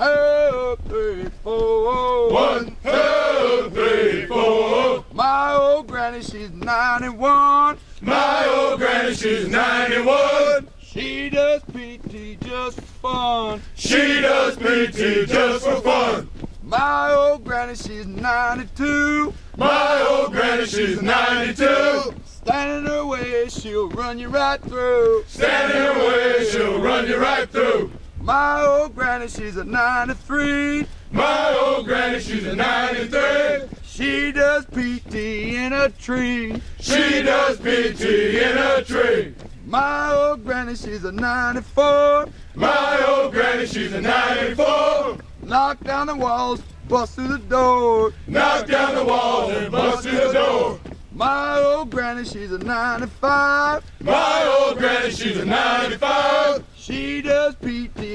three, four. One, two, three, four. My old granny, she's 91. My old granny, she's 91. She does PT just for fun. She does PT just for fun. My old granny, she's 92. My old granny, she's 92. Standing her way, she'll run you right through. Standing her way, she'll run you right through. My old granny, she's a 93. My old granny, she's a 93. She does PT in a tree. She does PT in a tree. My old granny, she's a 94. My old granny, she's a 94. Knock down the walls, bust through the door. Knock down the walls and bust through the door. My old granny, she's a 95. My old granny, she's a 95.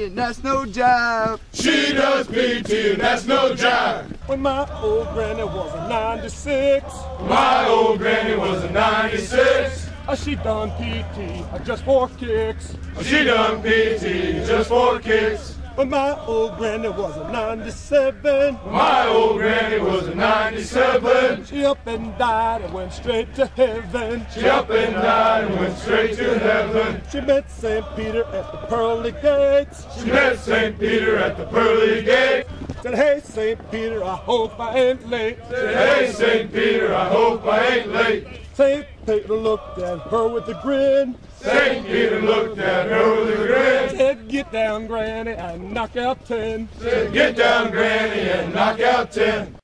She and that's no job. She does PT and that's no job. When my old granny was a 96, My old granny was a 96. uh, she done PT uh, just for kicks. She done PT just for kicks. When my old granny was a 97, My granny was a 97. she up and died and went straight to heaven. She up and died and went straight to heaven. She met St. Peter at the pearly gates. She met St. Peter at the pearly gates. Said, hey, St. Peter, I hope I ain't late. Said, hey, St. Peter, I hope I ain't late. St. Peter looked at her with a grin. St. Peter looked at her with a grin. Said, get down, granny, and knock out ten. Said, get down, granny, and knock out ten.